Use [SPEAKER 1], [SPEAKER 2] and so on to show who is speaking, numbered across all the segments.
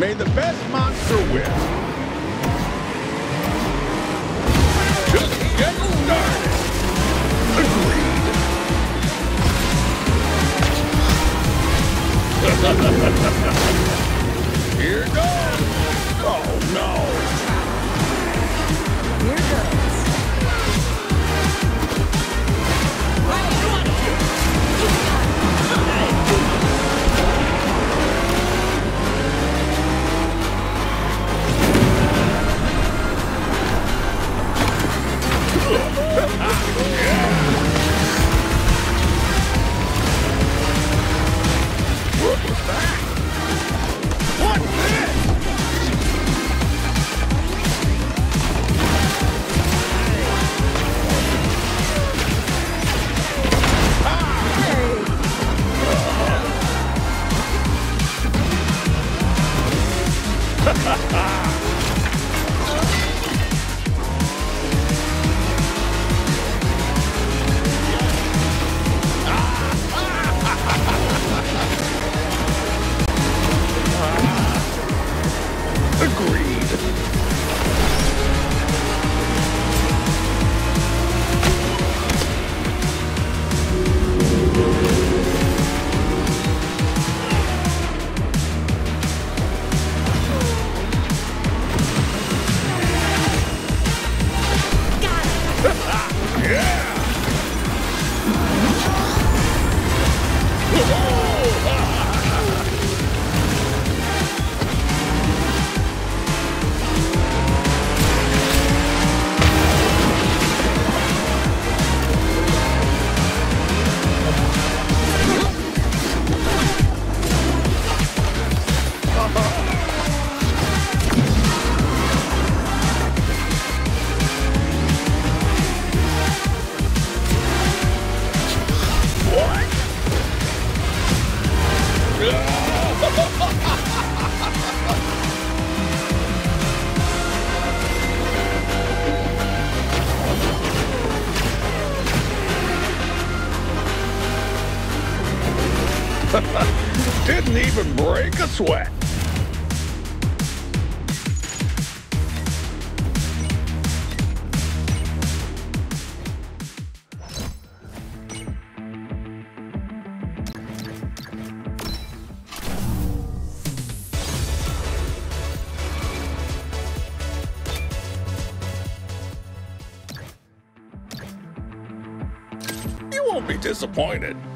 [SPEAKER 1] May the best monster win. Just get started. Agreed. Here goes. Oh, no. back. Disappointed.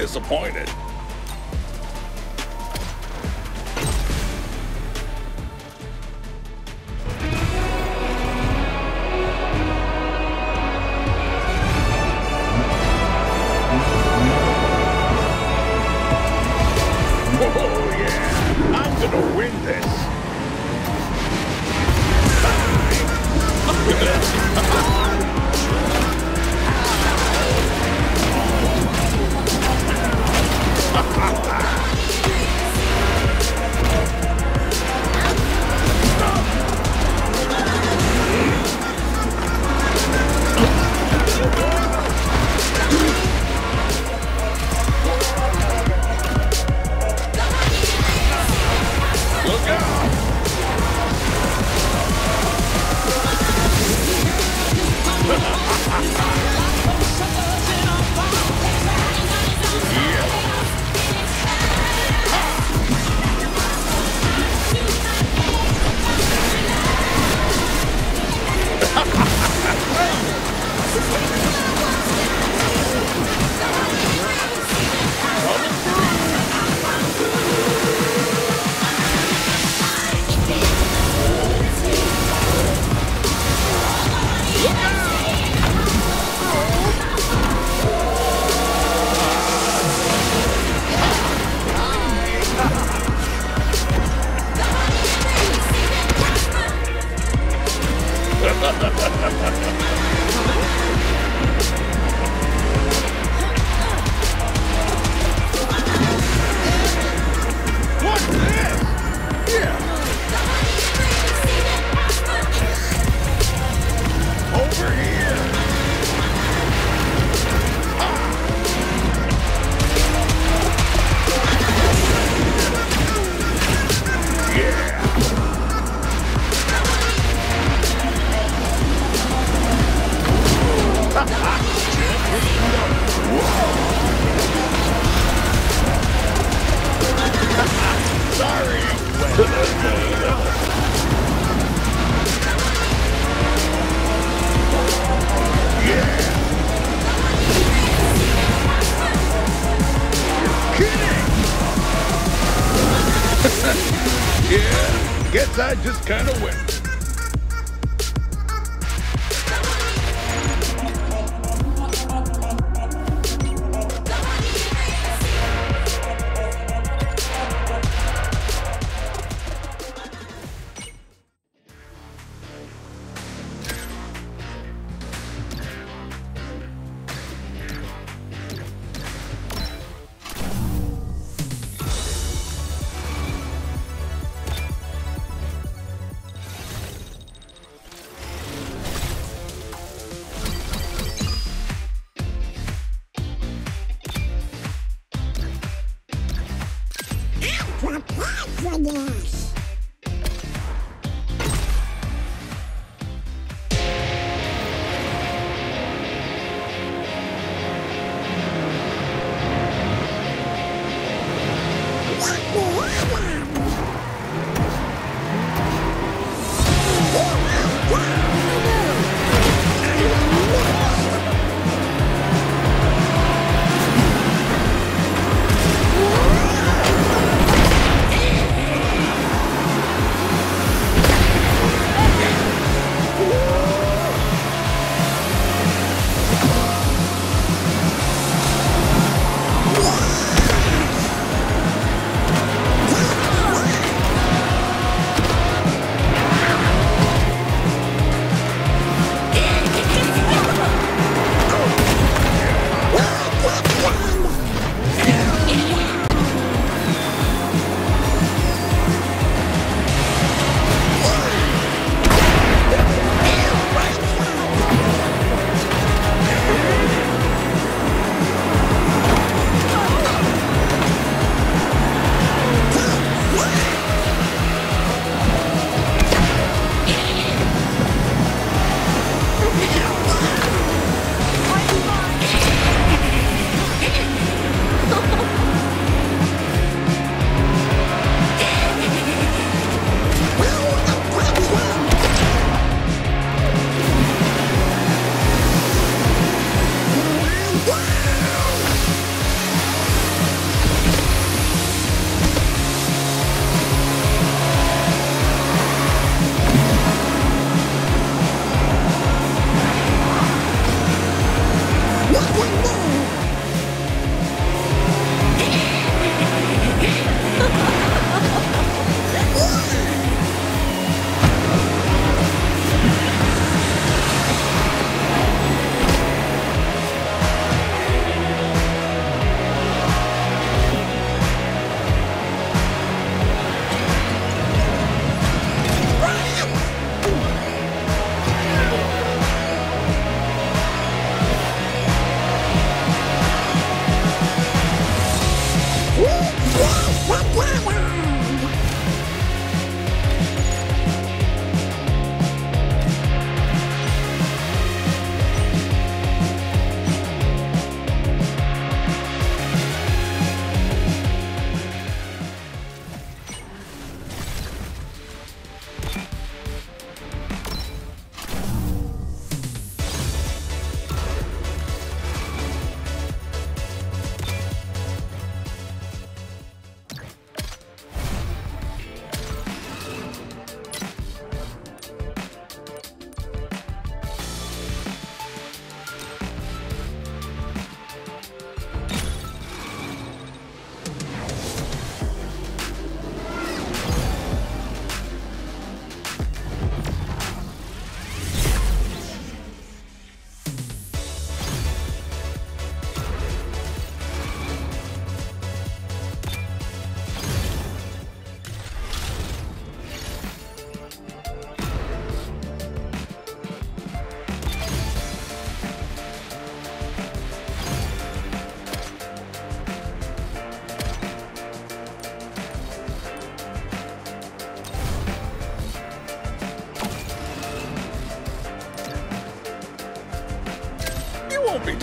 [SPEAKER 1] Disappointed.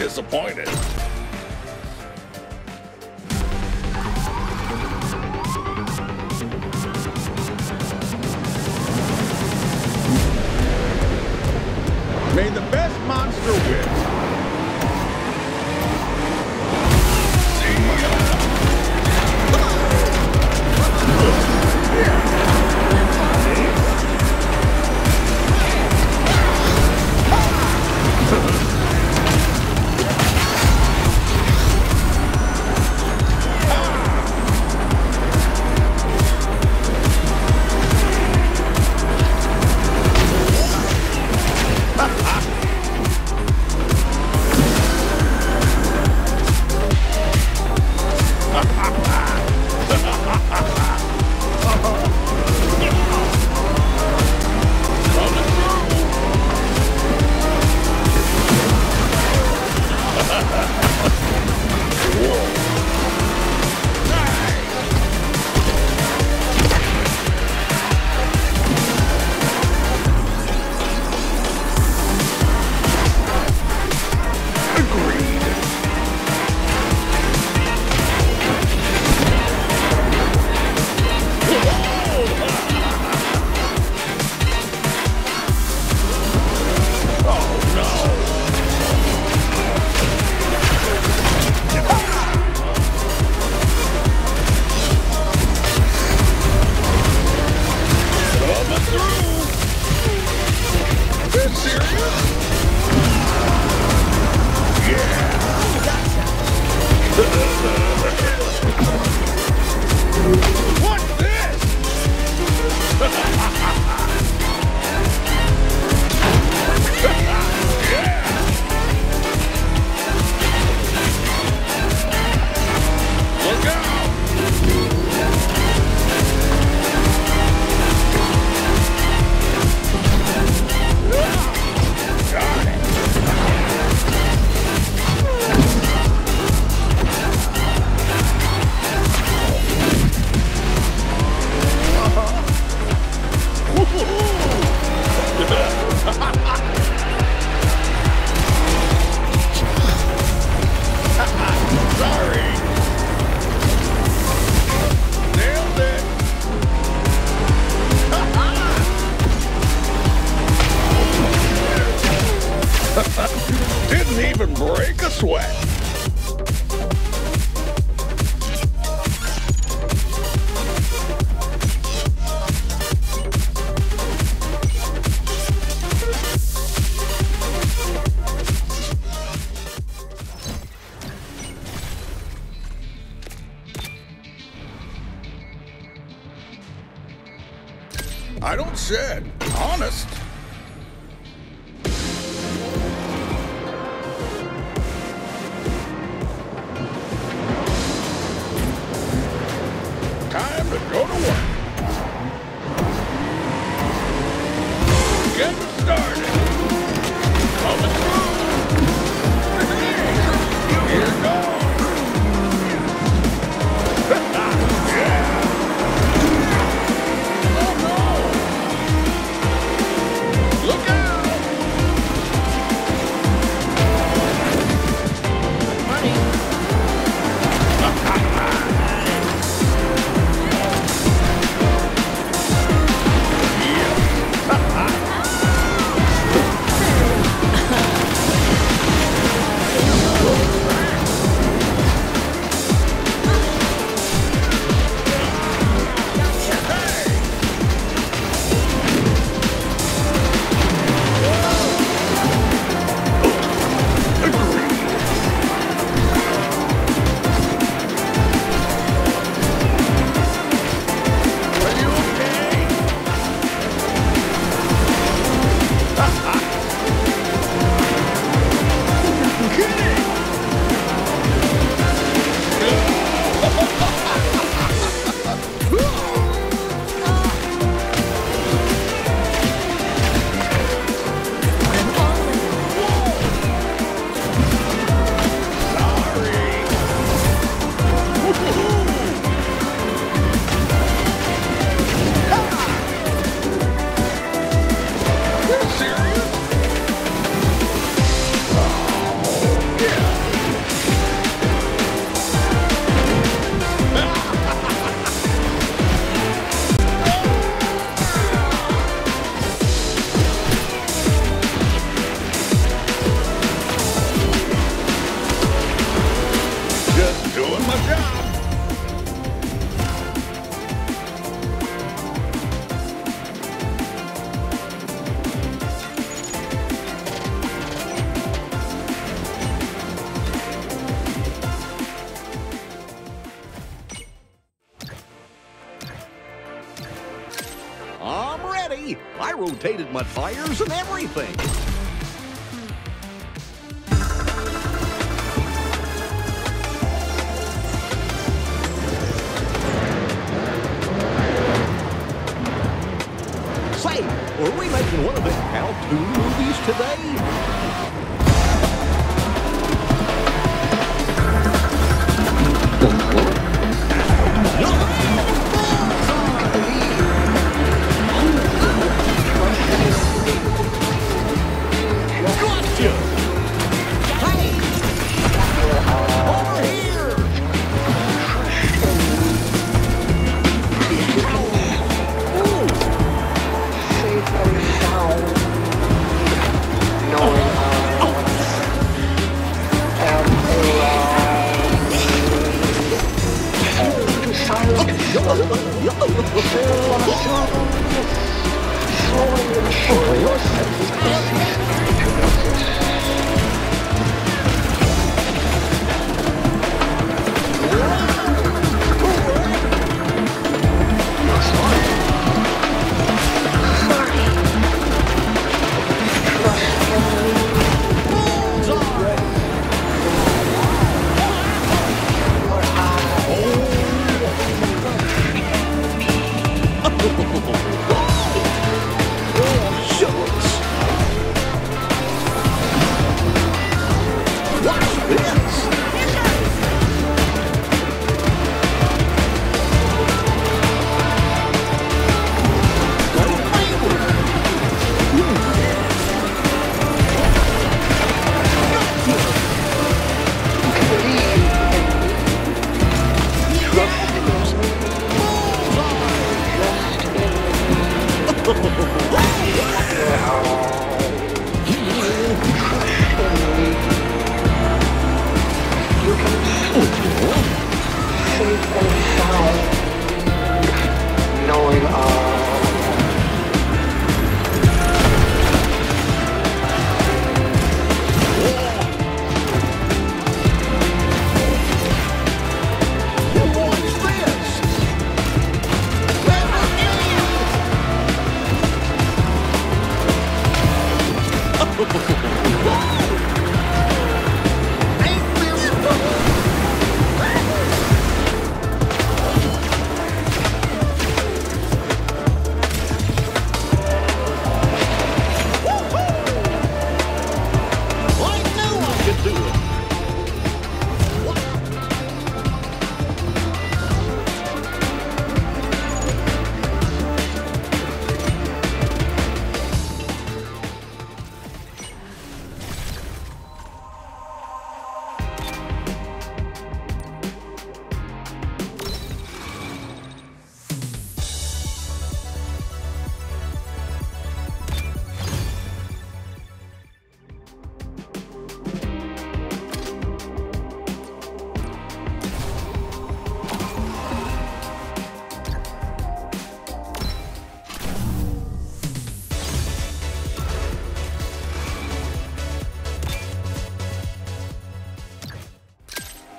[SPEAKER 1] Disappointed.
[SPEAKER 2] hated my tires and everything.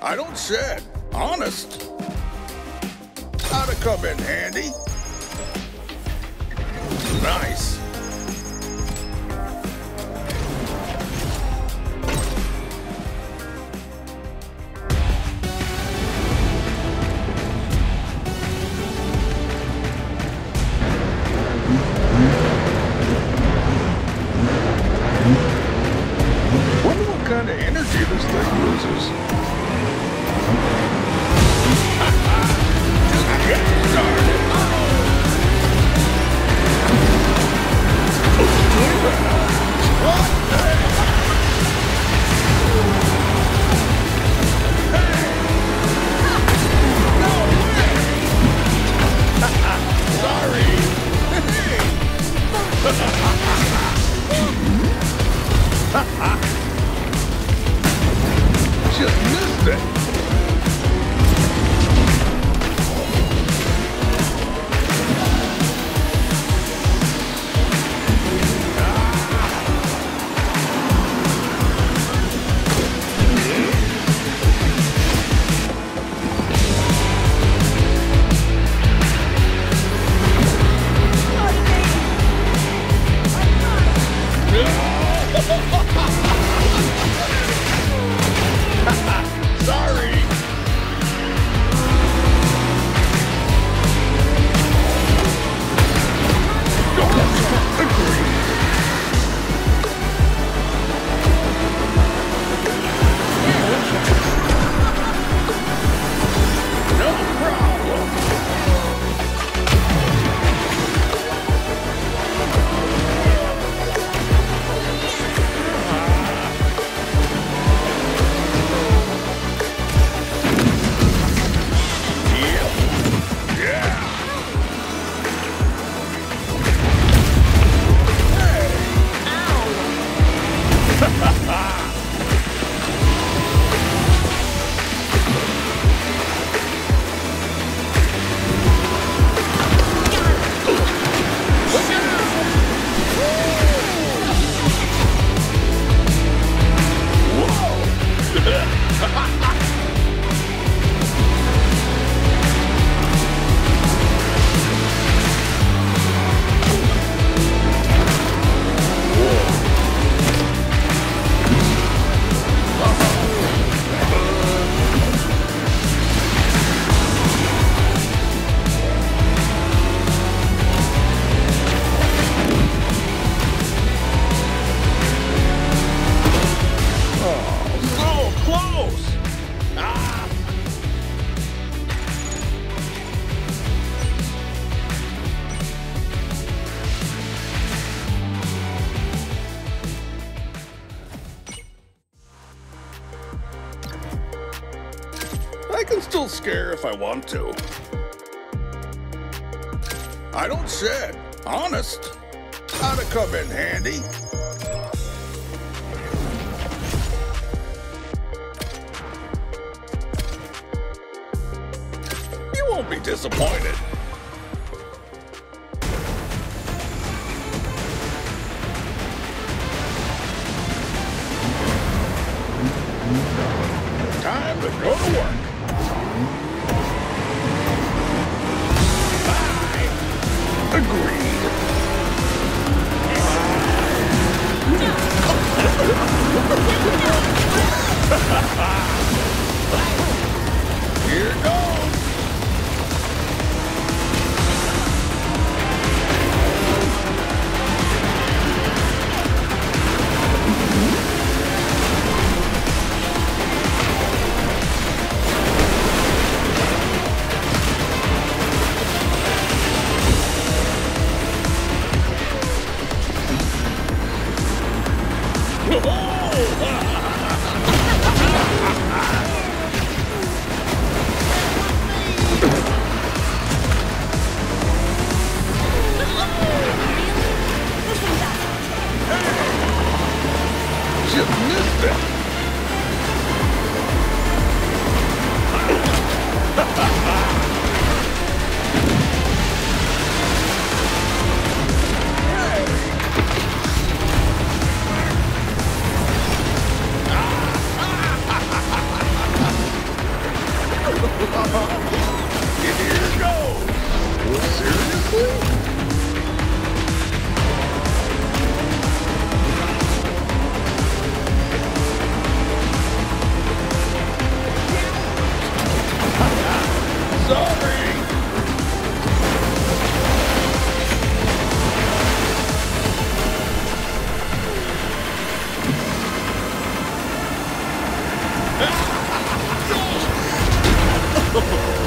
[SPEAKER 2] I
[SPEAKER 1] don't shed. Honest. How'd come in handy? Nice. Time to oh. Oh,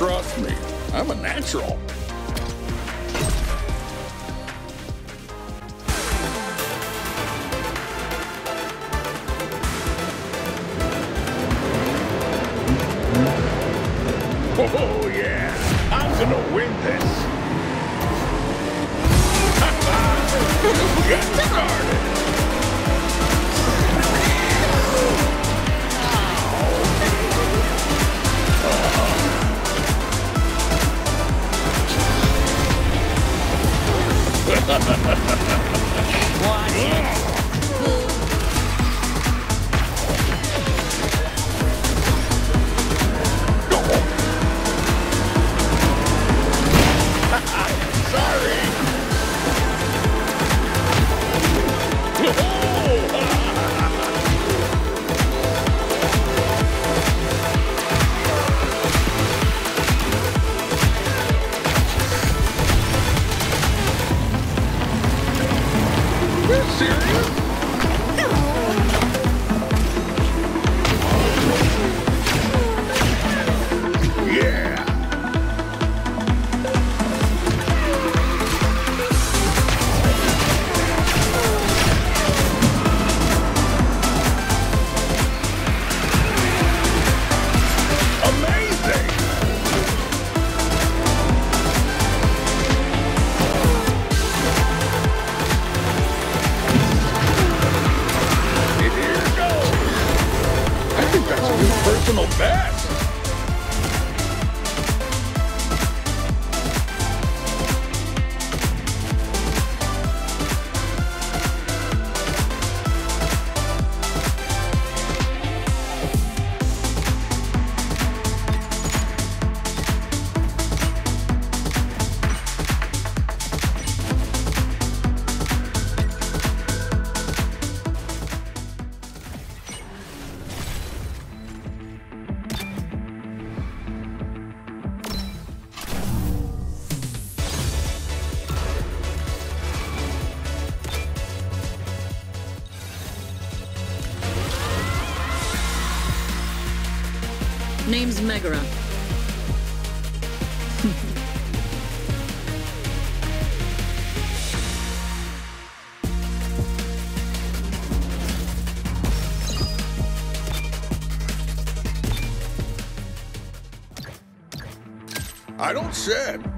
[SPEAKER 1] Trust me, I'm a natural.
[SPEAKER 3] Megara.
[SPEAKER 1] I don't shed.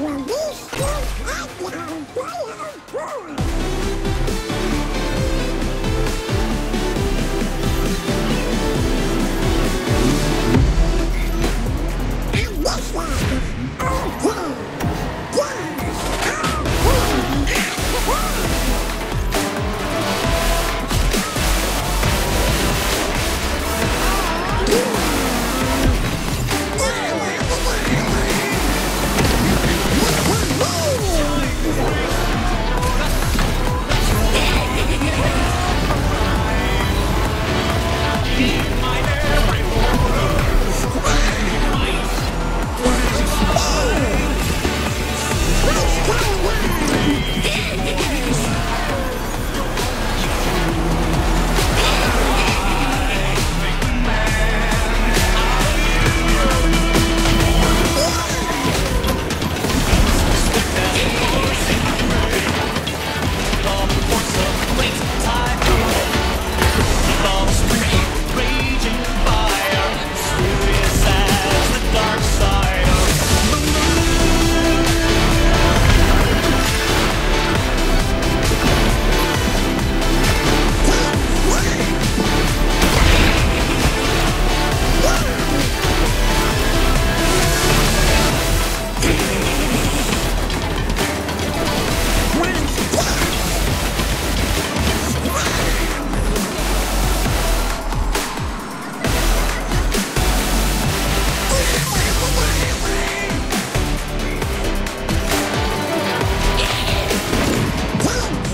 [SPEAKER 1] Well, these kids are down.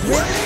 [SPEAKER 1] You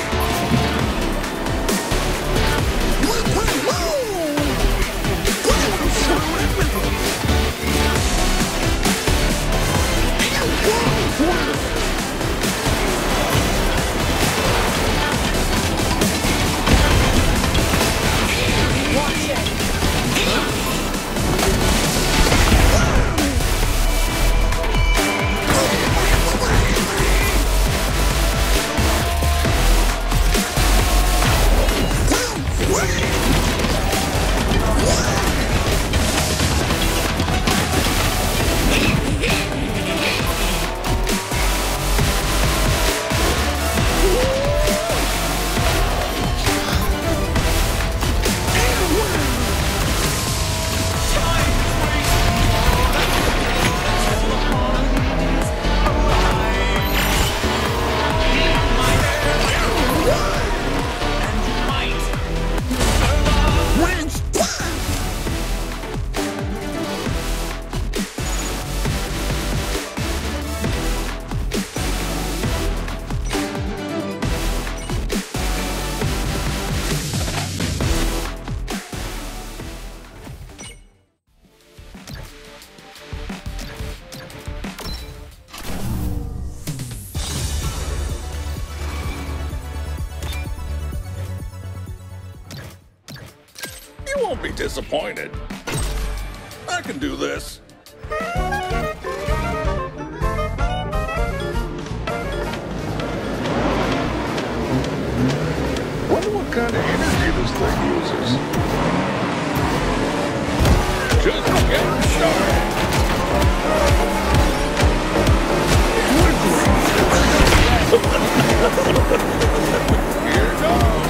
[SPEAKER 1] Just getting started. Here goes.